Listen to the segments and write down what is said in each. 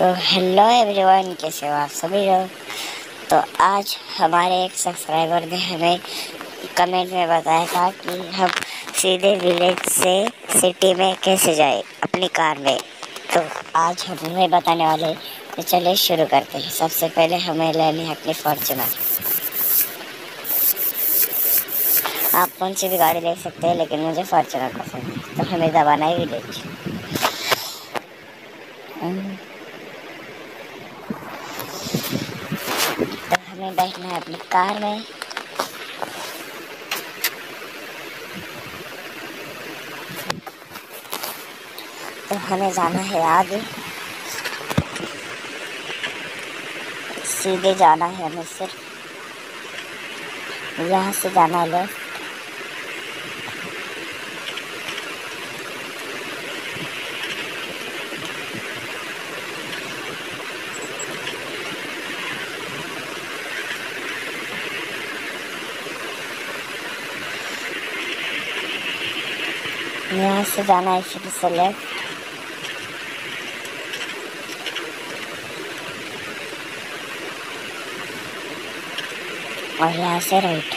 So hello everyone, कैसे हो आप सभी लोग? तो आज हमारे एक सब्सक्राइबर ने हमें कमेंट में बताया था कि हम सीधे विलेज से सिटी में कैसे जाए, अपनी कार में। तो आज हम बताने वाले तो चलिए शुरू करते हैं। सबसे पहले हमें लेनी है अपनी फॉर्चुनर आप कौन सी भी गाड़ी ले सकते हैं, लेकिन मुझे फॉर्चुनर पसंद है तो हमें दबाना ही विलेज हमें बैठना है, अपनी कार में। तो हमें जाना है आगे। सीधे जाना है हमें सिर्फ़। यहाँ से जाना है लेफ़्ट। यहाँ से जाना है फिर से लेफ़्ट और यहाँ से राइट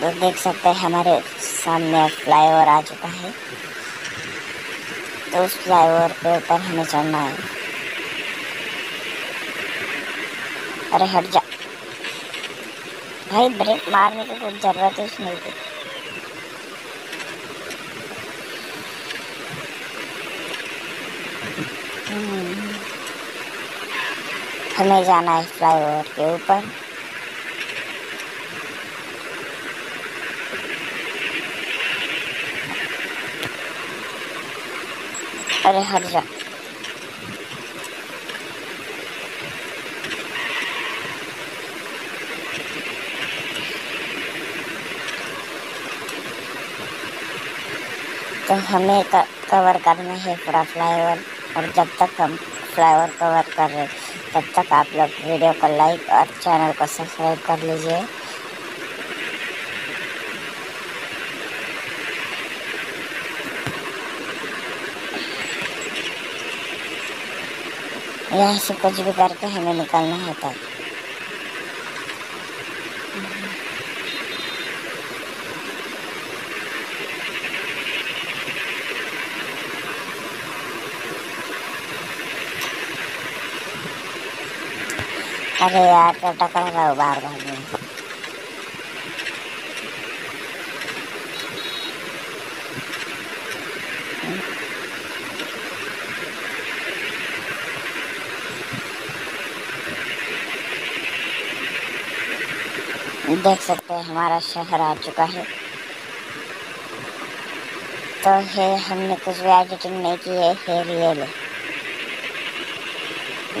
तो देख सकते हैं हमारे सामने फ्लाईओवर आ चुका है तो उस फ्लाईओवर के ऊपर हमें चढ़ना है अरे हट जा भाई ब्रेक मारने की कुछ ज़रूरत है उसमें हमें जाना है फ्लाईओवर के ऊपर। अरे, हट जा। तो हमें कवर करना है पूरा फ्लाईओवर। और जब तक हम फ्लाईओवर कवर कर रहे तब तक आप लोग वीडियो को लाइक और चैनल को सब्सक्राइब कर लीजिए। यहाँ से कुछ भी करके हमें निकलना होता है अरे यार तो टकरा हूँ बार बार में देख सकते हैं, हमारा शहर आ चुका है। तो है, हमने कुछ भी एडिटिंग नहीं की है फिर ये ले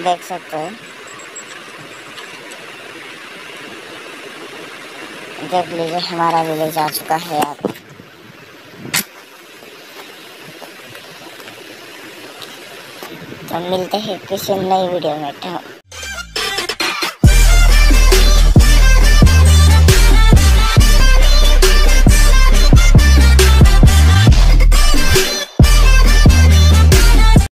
देख सकते हैं। देख लीजिए, हमारा विलेज आ चुका है आप तो मिलते हैं किसी नई वीडियो में।